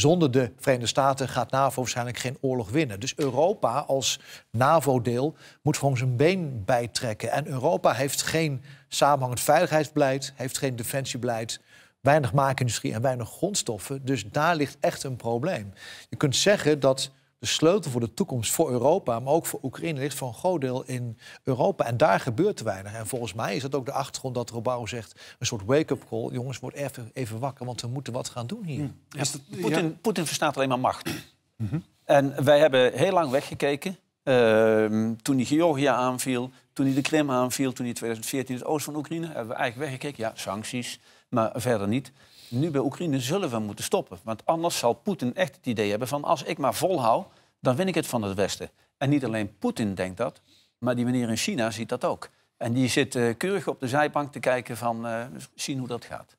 zonder de Verenigde Staten gaat NAVO waarschijnlijk geen oorlog winnen. Dus Europa als NAVO-deel moet gewoon zijn been bijtrekken. En Europa heeft geen samenhangend veiligheidsbeleid, heeft geen defensiebeleid, weinig maakindustrie en weinig grondstoffen. Dus daar ligt echt een probleem. Je kunt zeggen dat de sleutel voor de toekomst voor Europa, maar ook voor Oekraïne, ligt voor een groot deel in Europa. En daar gebeurt te weinig. En volgens mij is dat ook de achtergrond dat Robau zegt: een soort wake-up call. Jongens, word even, even wakker, want we moeten wat gaan doen hier. Hmm. Poetin, Poetin verstaat alleen maar macht. En wij hebben heel lang weggekeken. Ehm, toen hij Georgië aanviel, toen hij de Krim aanviel, toen in 2014 het oosten van Oekraïne, hebben we eigenlijk weggekeken. Ja, sancties, maar verder niet. Nu bij Oekraïne zullen we moeten stoppen. Want anders zal Poetin echt het idee hebben van als ik maar volhou, dan win ik het van het Westen. En niet alleen Poetin denkt dat, maar die meneer in China ziet dat ook. En die zit uh, keurig op de zijbank te kijken van uh, zien hoe dat gaat.